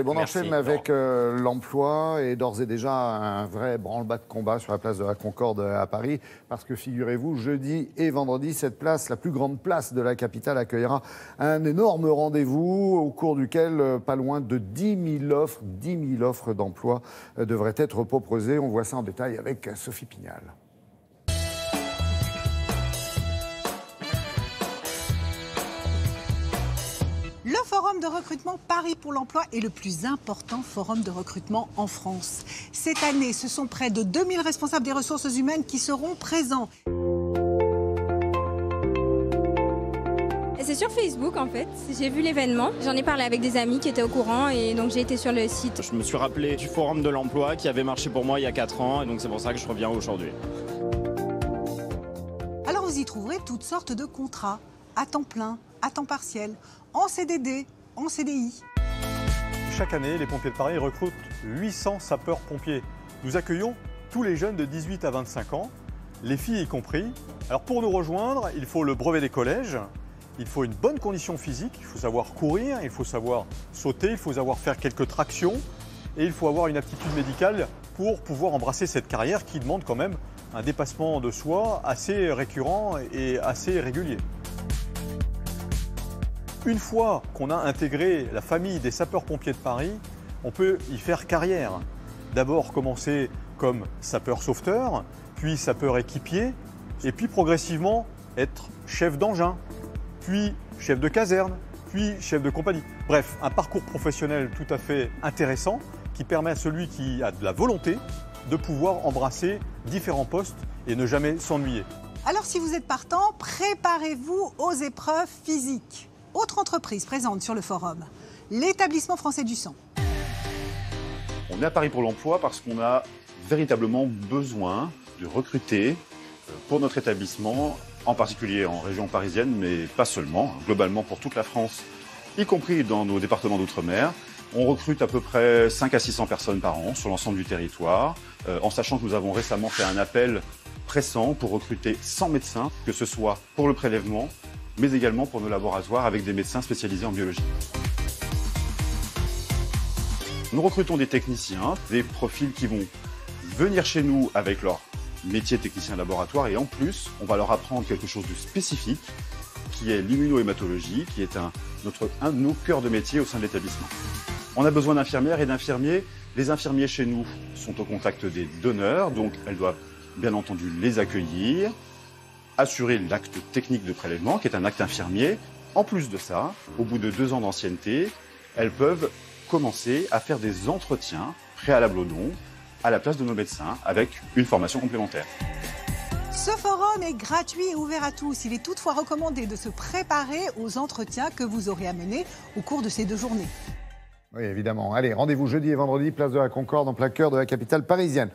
Et bon, on enchaîne avec euh, l'emploi et d'ores et déjà un vrai branle-bas de combat sur la place de la Concorde à Paris. Parce que figurez-vous, jeudi et vendredi, cette place, la plus grande place de la capitale, accueillera un énorme rendez-vous au cours duquel euh, pas loin de 10 000 offres, 10 000 offres d'emploi euh, devraient être proposées. On voit ça en détail avec Sophie Pignal. Le forum de recrutement Paris pour l'emploi est le plus important forum de recrutement en France. Cette année, ce sont près de 2000 responsables des ressources humaines qui seront présents. C'est sur Facebook en fait. J'ai vu l'événement. J'en ai parlé avec des amis qui étaient au courant et donc j'ai été sur le site. Je me suis rappelé du forum de l'emploi qui avait marché pour moi il y a 4 ans et donc c'est pour ça que je reviens aujourd'hui. Alors vous y trouverez toutes sortes de contrats, à temps plein, à temps partiel, en CDD, en CDI. Chaque année, les pompiers de Paris recrutent 800 sapeurs-pompiers. Nous accueillons tous les jeunes de 18 à 25 ans, les filles y compris. Alors pour nous rejoindre, il faut le brevet des collèges, il faut une bonne condition physique, il faut savoir courir, il faut savoir sauter, il faut savoir faire quelques tractions et il faut avoir une aptitude médicale pour pouvoir embrasser cette carrière qui demande quand même un dépassement de soi assez récurrent et assez régulier. Une fois qu'on a intégré la famille des sapeurs-pompiers de Paris, on peut y faire carrière. D'abord commencer comme sapeur-sauveteur, puis sapeur-équipier, et puis progressivement être chef d'engin, puis chef de caserne, puis chef de compagnie. Bref, un parcours professionnel tout à fait intéressant qui permet à celui qui a de la volonté de pouvoir embrasser différents postes et ne jamais s'ennuyer. Alors si vous êtes partant, préparez-vous aux épreuves physiques. Autre entreprise présente sur le forum, l'établissement français du sang. On est à Paris pour l'emploi parce qu'on a véritablement besoin de recruter euh, pour notre établissement, en particulier en région parisienne, mais pas seulement, hein, globalement pour toute la France, y compris dans nos départements d'outre-mer. On recrute à peu près 5 à 600 personnes par an sur l'ensemble du territoire, euh, en sachant que nous avons récemment fait un appel pressant pour recruter 100 médecins, que ce soit pour le prélèvement, mais également pour nos laboratoires avec des médecins spécialisés en biologie. Nous recrutons des techniciens, des profils qui vont venir chez nous avec leur métier technicien laboratoire et en plus, on va leur apprendre quelque chose de spécifique qui est l'immunohématologie, qui est un, notre, un de nos cœurs de métier au sein de l'établissement. On a besoin d'infirmières et d'infirmiers. Les infirmiers chez nous sont au contact des donneurs, donc elles doivent bien entendu les accueillir, assurer l'acte technique de prélèvement, qui est un acte infirmier. En plus de ça, au bout de deux ans d'ancienneté, elles peuvent commencer à faire des entretiens préalables au don à la place de nos médecins avec une formation complémentaire. Ce forum est gratuit et ouvert à tous. Il est toutefois recommandé de se préparer aux entretiens que vous aurez à mener au cours de ces deux journées. Oui, évidemment. Allez, rendez-vous jeudi et vendredi, place de la Concorde, en plein cœur de la capitale parisienne.